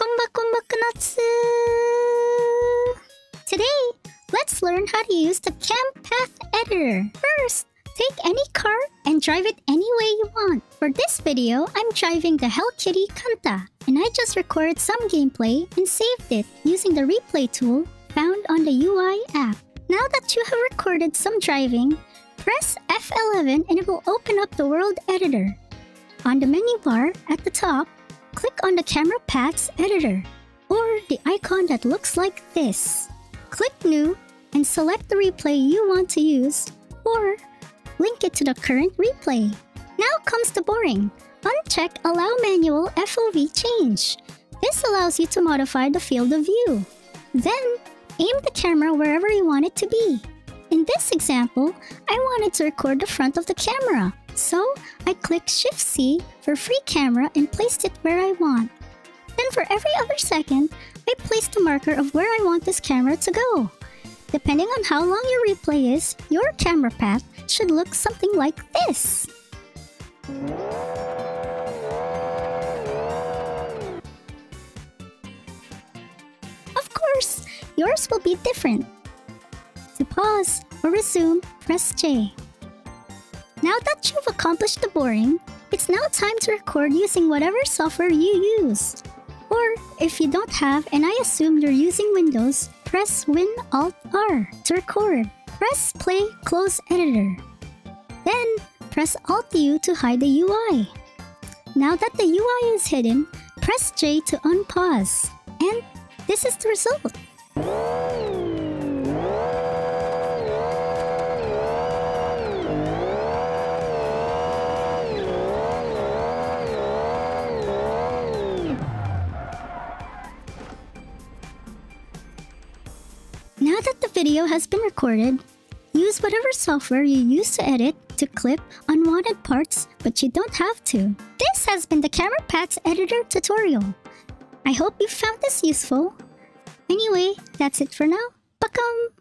Konbakonbakunatsu! Today, let's learn how to use the Cam Path Editor. First, take any car and drive it any way you want. For this video, I'm driving the Hell Kitty Kanta, and I just recorded some gameplay and saved it using the replay tool found on the UI app. Now that you have recorded some driving, press F11 and it will open up the world editor. On the menu bar at the top, click on the camera paths editor or the icon that looks like this. Click new and select the replay you want to use or link it to the current replay. Now comes the boring. Uncheck allow manual FOV change. This allows you to modify the field of view. Then aim the camera wherever you want it to be. In this example, I wanted to record the front of the camera. So I clicked Shift C for free camera and placed it where I want. Then for every other second, I placed the marker of where I want this camera to go. Depending on how long your replay is, your camera path should look something like this. Of course, yours will be different. To pause or resume, press J. Now that you've accomplished the boring, it's now time to record using whatever software you use. Or if you don't have and I assume you're using Windows, press Win Alt R to record. Press Play Close Editor. Then press Alt U to hide the UI. Now that the UI is hidden, press J to unpause. And this is the result. Now that the video has been recorded, use whatever software you use to edit to clip unwanted parts, but you don't have to. This has been the Camera Paths Editor tutorial. I hope you found this useful. Anyway, that's it for now. Pakam!